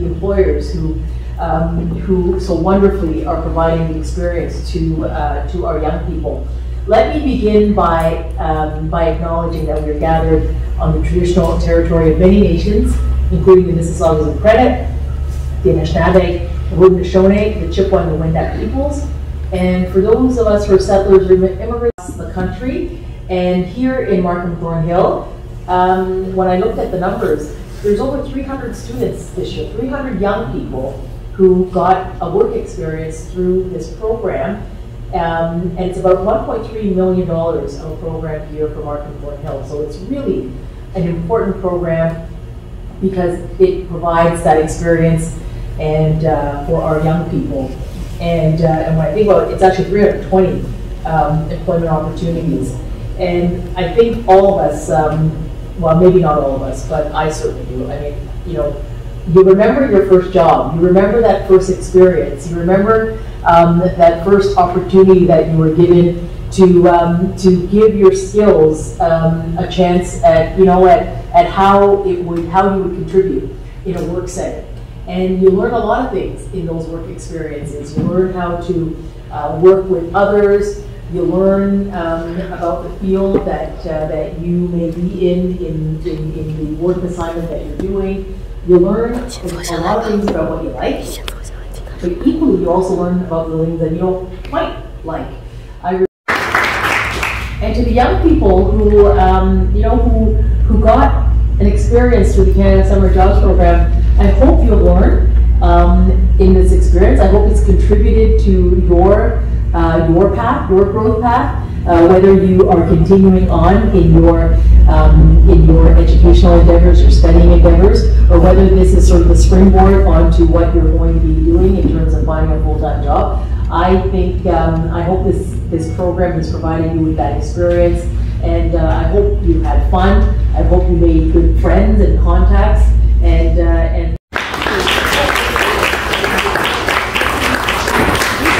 the employers who um, who so wonderfully are providing the experience to uh, to our young people. Let me begin by um, by acknowledging that we are gathered on the traditional territory of many nations, including the Mississaugas of Credit, the Anishinaabe, the Haudenosaunee, the Chippewa, and the Wendat peoples. And for those of us who are settlers or immigrants in the country, and here in Markham Thornhill, um, when I looked at the numbers, there's over 300 students this year, 300 young people who got a work experience through this program. Um, and it's about $1.3 million of a program year for Markham Thornhill. So it's really an important program because it provides that experience and uh, for our young people. And, uh, and when I think about it, it's actually 320 um, employment opportunities. And I think all of us, um, well, maybe not all of us, but I certainly do. I mean, you know, you remember your first job, you remember that first experience, you remember um, that first opportunity that you were given to um, to give your skills um, a chance at you know at, at how it would how you would contribute in a work setting, and you learn a lot of things in those work experiences. You learn how to uh, work with others. You learn um, about the field that uh, that you may be in, in in in the work assignment that you're doing. You learn a lot of things about what you like, but equally you also learn about the things that you don't quite like. And to the young people who um, you know who who got an experience through the Canada Summer Jobs Program, I hope you'll learn um, in this experience. I hope it's contributed to your uh, your path, your growth path, uh, whether you are continuing on in your um, in your educational endeavors, your studying endeavors, or whether this is sort of the springboard onto what you're going to be doing in terms of finding a full-time job. I think um, I hope this this program has provided you with that experience, and uh, I hope you had fun. I hope you made good friends and contacts, and uh, and.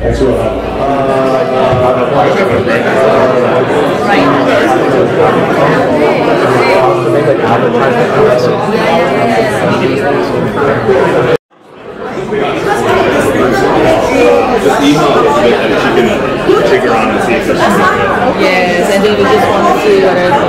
That's what I. Just email her so that she can take her on and see if there's something. Yes, and then we just want to see what else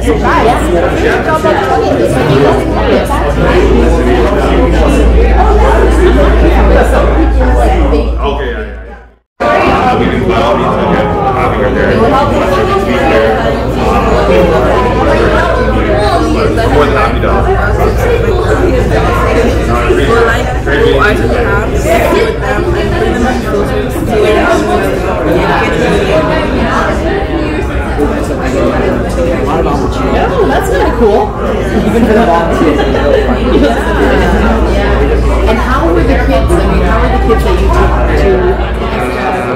want to stay with you guys. Job opportunities. Okay, how were the kids that you took to?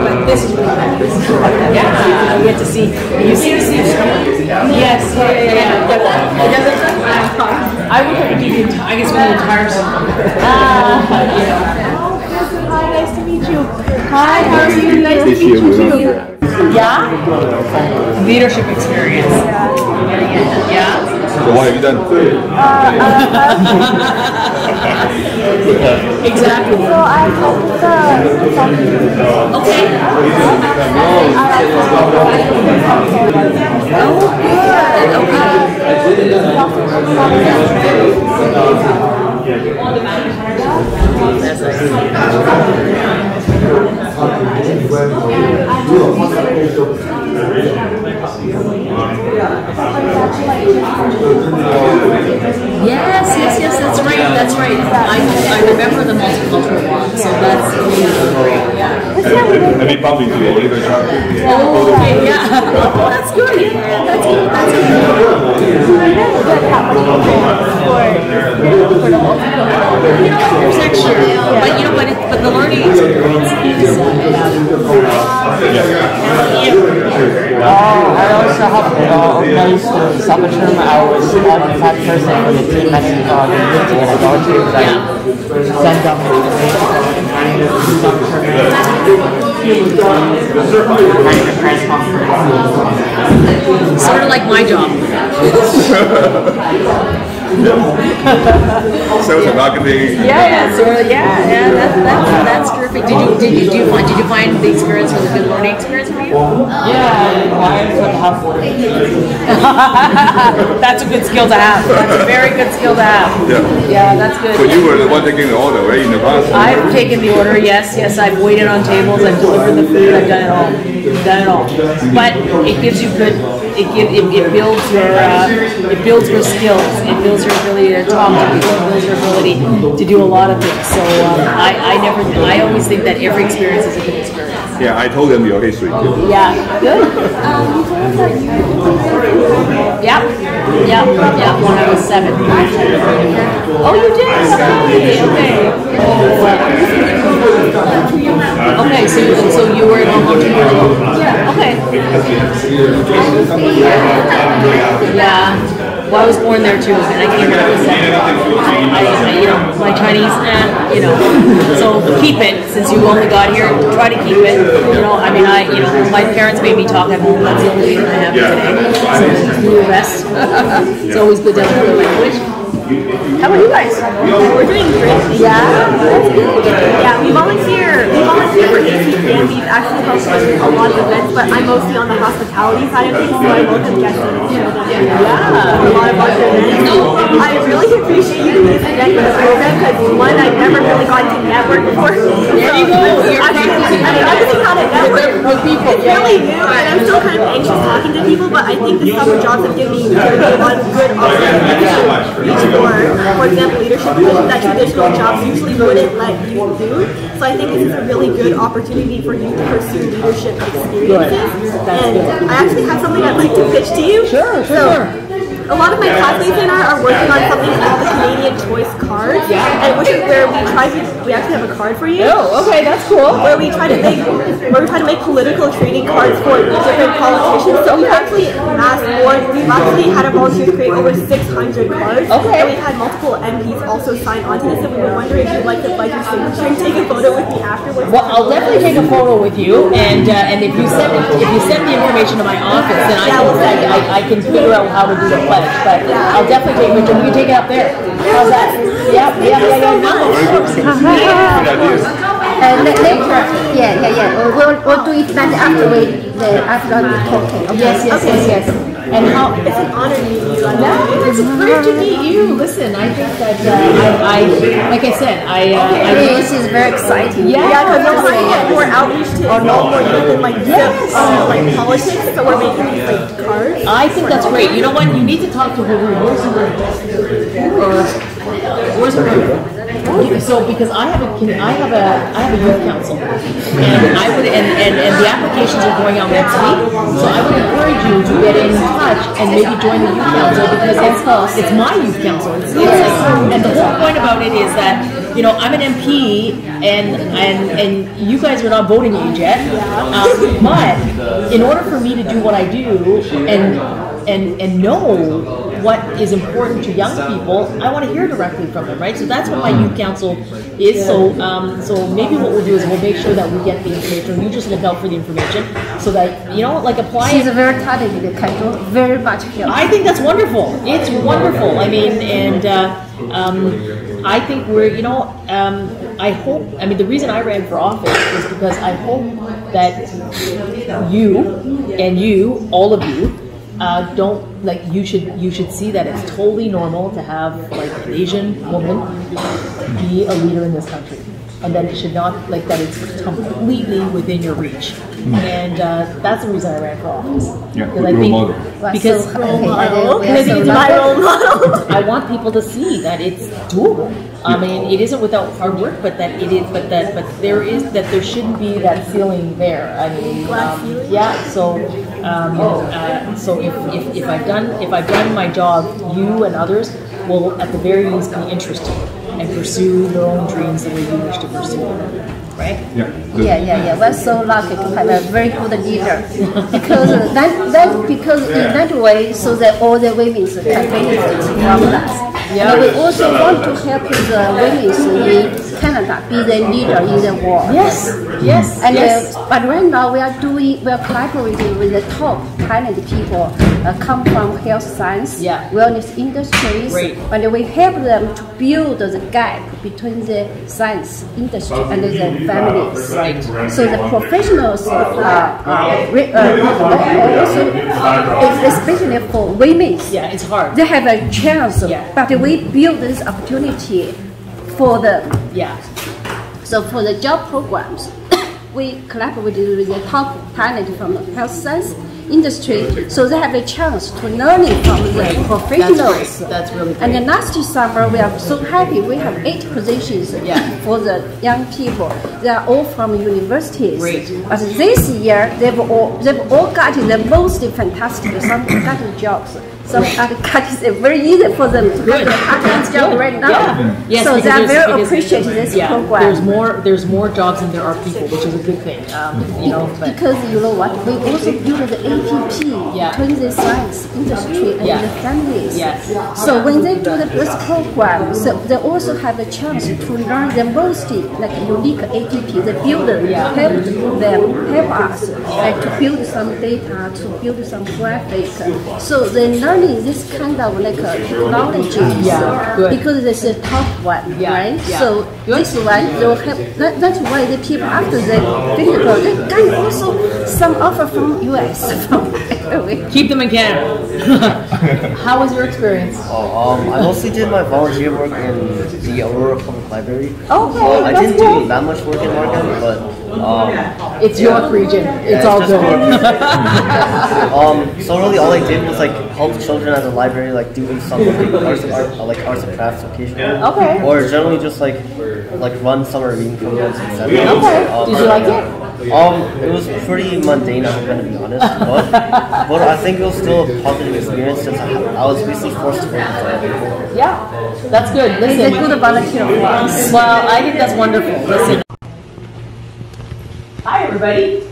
Like this is really nice. Yeah, you get to see. You see, see. Yes, yeah, yeah, yeah. yeah. I would have to do the entire. I guess for the entire summer. Ah, yeah. Hi, nice to meet you. Hi, how are you? Nice to meet you too. Yeah. Leadership experience. Yeah. So what have you done? Exactly. So I hope the Okay. like Yes, yes, yes, that's right, that's right. I, I remember the multicultural walk, so that's great, yeah. And we probably do all the job. Oh, okay, yeah. Oh, that's good, yeah, that's good, that's good. There's extra, uh, but you know, but it, but the learning experience uh, Uh, I also have uh, organized the summer term. I was of five person for the team at uh, the meeting and I go to like send them the press sort of like my job. Sales and marketing. Yeah, yeah, sort of, yeah, yeah, that's, that's, that's terrific. Did you, did you, do you find, did you find the experience was a good learning experience for you? Yeah, I could have That's a good skill to have. That's a very good skill to have. Yeah. Yeah, that's So good. you were the one taking the order, right, in the past? I've taken the order, yes, yes, I've waited on tables, I've delivered the food, I've done it all, done it all. But it gives you good, it give, it, it builds your, uh, it builds your skills, it builds your ability to talk to people, it builds your ability to do a lot of things. So, um, I, I never, I always think that every experience is a good experience. Yeah, I told them your history too. Yeah, good. Yep. Yep. Yep. when I was seven. Oh, you did? Okay, okay. Okay, so, you- so you were in Ontario? Yeah. Okay. Yeah. Well, I was born there too, and I came I was. I, you know, my Chinese, eh, you know. So keep it, since you only got here, try to keep it. You know, I mean, I, you know, my parents made me talk at home. That's the only thing I have today. So do the best. it's always good to have a language. How about you guys? We're doing great. Yeah, that's good. Yeah, we volunteer. We volunteer for ACP and we've actually helped with a lot of events, but I'm mostly on the hospitality side of things, so I welcome guests and show them yeah. a lot of our events. I really appreciate you doing this event for program because one, I've never really gotten to network before. There you go. You're practicing I'm practicing how to network with people. It's really new, and I'm still kind of anxious talking to people, but I think the summer jobs have given me, given me a lot of good opportunities more. For example, leadership positions that traditional jobs usually wouldn't let you do. So I think this is a really good opportunity for you to pursue leadership experiences. And I actually have something I'd like to pitch to you. Sure, So, a lot of my classmates and I are working on something called Canadian Choice Card, and which is where we try to we actually have a card for you Oh, okay, that's cool. where we try to make where we try to make political trading cards for different politicians. So we actually asked for we've actually had a volunteer create over 600 cards. Okay. And we had multiple MPs also sign on to this, and we were wondering if you'd like to pledge your signature and take a photo with me afterwards. Well, I'll definitely take a photo with you, and uh, and if you send if you send the information to my office, then I can I, I, I can figure out how to do the pledge. But I'll definitely take. We can take it up there. How's that? Yeah, yeah, yeah, yeah. No, of course. Good idea. Uh, later, yeah, yeah, yeah. We'll, we'll do it better after we, the, after the talking. Okay. Yes, yes, yes, yes. And how? It's an honor meeting you. I Yeah, it's great to meet you. Listen, I think that uh, I, I, like I said, I, uh, I This is very exciting. yeah, Yeah, no, to get more outreach to involve more youth in like Yes. uh, like politics. So we're making like cards. I think that's great. You know what? You need to talk to her. Where's her? Where's her? So because I have a I have a I have a youth council, and I would and, and, and the applications are going out next week. So I would encourage you to get in touch and maybe join the youth council because it's it's my youth council. And the whole point about it is that you know I'm an MP and and and you guys are not voting age yet, um, but in order for me to do what I do and and and know what is important to young people, I want to hear directly from them, right? So that's what my youth council is. So um, so maybe what we'll do is we'll make sure that we get the information. You just look out for the information so that you know, like apply. She's a very talented couple, very much help. I think that's wonderful. It's wonderful. I mean, and uh, um, I think we're, you know, um, I hope. I mean, the reason I ran for office is because I hope that you and you, all of you, uh, don't like. You should you should see that it's totally normal to have like an Asian woman be a leader in this country. and that it should not, like that it's completely within your reach. And uh, that's the reason I ran for office. Yeah, Because I role think- model. Well, Because so- okay, model. and Maybe it's my role model. I want people to see that it's doable. I mean, it isn't without hard work, but that it is, but that, but there is, that there shouldn't be that ceiling there. I mean, Glass um, ceiling? yeah, so, um, uh, so if, if, if I've done, if I've done my job, you and others will at the very least be interested and pursue your own dreams the way you wish to pursue them, right? Yeah. Yeah, yeah, yeah. We're so lucky to have a very good leader because uh, that, that because in that way, so that all the women can benefit from that. Yeah. And we also want to help the women in Canada be the leader in the world. Yes, yes, And yes. uh, but right now we are doing we are collaborating with the top talented people uh, come from health science, Yeah. wellness industries, Great. and we help them to build the gap between the science industry and the families. Right. So the professionals, are uh, uh, also, uh, especially for women, Yeah, it's hard. they have a chance. Yeah. But we build this opportunity for them. Yeah, So for the job programs, we collaborated with the top talent from the health science industry, so they have a chance to learning from the professionals. great. That's really And great. then last summer, we are so happy. We have eight positions Yeah. for the young people. They are all from universities. Great. But this year, they've all they've all got the most fantastic. Some got jobs. Other got it very easy for them to Good. part-time job right now. Yeah. Yes, so they are there's- very appreciative this yeah, program. There's more, there's more jobs than there are people, which is a good thing. Um, you know, Because you know what, we also build the APP Yeah. between the science industry and Yeah. the families. Yes. So when they do the this program, so they also have a chance to learn the most like unique APP. The builder Yeah. help them, help us like to build some data, to build some graphic. So they're learning this kind of like uh, technologies. Yeah, good. Because this is a top one, Yeah, right? yeah. So this one they will help. That, that's why the people after they finish the they got also some offer from US from keep them in Canada. How was your experience? Oh, um, I mostly did my volunteer work in the Aurora Public Library. Okay, So I didn't do that much work in Oregon, but um, It's York region. It's yeah, all good. um, so really all I did was like help children at the library, like doing some like, arts, and art, uh, like arts and crafts occasionally. Okay. Or generally just like like run summer reading programs, etc. Okay. Um, Did you like it? Um, it was pretty mundane, I'm gonna be honest, but, but I think it was still a positive experience since I, I was basically forced to work with it. Yeah, that's good. It's a Listen, good volunteer for us. well, I think that's wonderful. Listen. Everybody.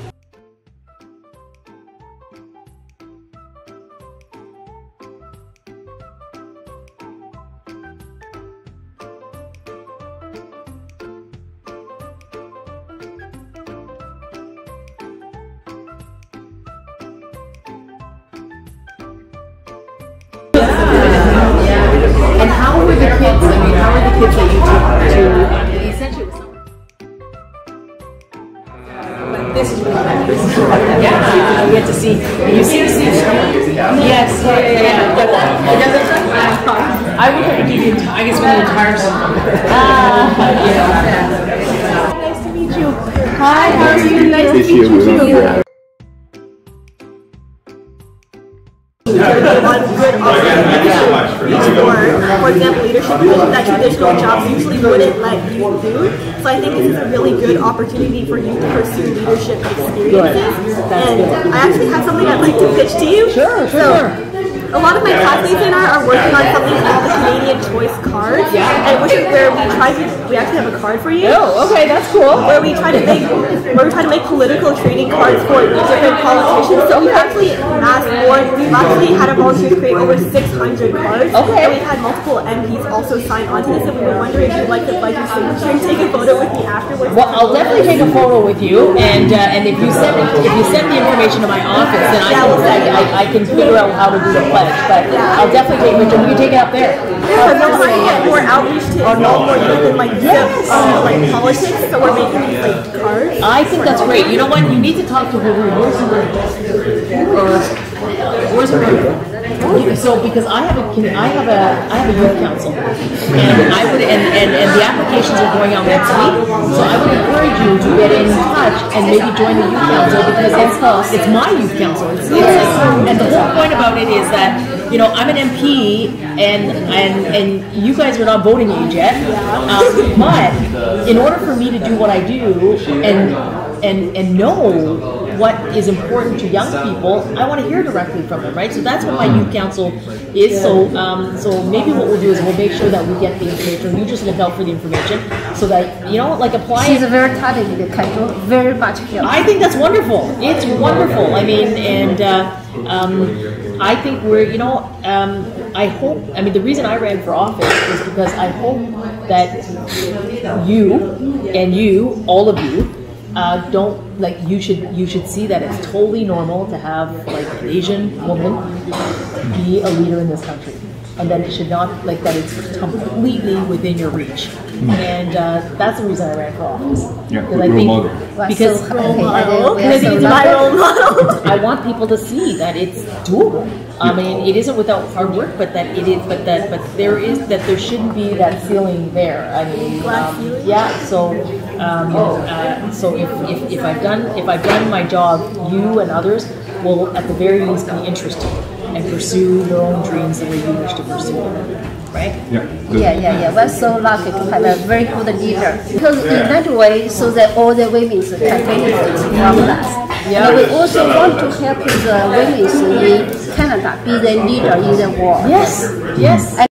And how were the kids? I mean, how were the kids that you took to Yeah, you get to see. You see, see. Yes, yeah, yeah, yeah. But, uh, it I would have to give you. I guess when the entire. Ah, yeah. Nice to meet you. Hi, how are you? Nice to meet you too. Example, leadership positions that traditional jobs usually wouldn't let you do. So I think this is a really good opportunity for you to pursue leadership experiences. And. I actually have something I'd like to pitch to you. Sure, So, sure. A lot of my classmates and I are working on something called the Canadian Choice Card, Yeah. and which is where we try to we actually have a card for you. Oh, okay, that's cool. Where we try to make where we try to make political trading cards for different politicians. So we actually asked more. We've actually had a volunteer create over 600 cards. Okay. And we've had multiple MPs also sign on to this, and we were wondering if you'd like to like your signature and take a photo with me afterwards. Well, I'll definitely take a photo with you, and uh, and if you send me if you send the information to my office, then I can I, I, I can figure out how to do the pledge. But I'll definitely take picture. We can take it up there. Yeah, we're trying to get more outreach to involve more youth in like the, uh, like politics. So we're making these like cards. I think that's great. You know what? You need to talk to Haroon. Where's? Or where's Haroon? So because I have a I have a I have a youth council, and I would and, and, and the applications are going out next week. So I would encourage you to get in touch and maybe join the youth council because it's it's my youth council. It's, it's, and the whole point about it is that you know I'm an MP and and and you guys are not voting age yet, um, but in order for me to do what I do and and and know what is important to young people, I want to hear directly from them, right? So that's what my youth council is. So, um, so maybe what we'll do is we'll make sure that we get the information. You just look out for the information, so that you know, like apply. She's a very talented couple, very much help. I think that's wonderful. It's wonderful. I mean, and uh, um, I think we're, you know, um, I hope. I mean, the reason I ran for office is because I hope that you and you, all of you, uh, don't like you should you should see that it's totally normal to have like an Asian woman be a leader in this country, and that it should not like that it's completely within your reach. And uh, that's the reason I ran for office. Yeah, Because I role think- model. Because so, okay, I think Role model. I so it's my role model. I want people to see that it's doable. I mean, it isn't without hard work, but that it is, but that, but there is, that there shouldn't be that ceiling there. I mean, um, yeah, so, um, uh, so if, if, if I've done, if I've done my job, you and others will at the very least be interested and pursue your own dreams the way you wish to pursue them, right? Yeah. Yeah, yeah, yeah. We're so lucky to have a very good leader. Because in that way, so that all the women can benefit from us. Yeah. And we also want to help the women in Canada be the leader in the world. Yes, yes.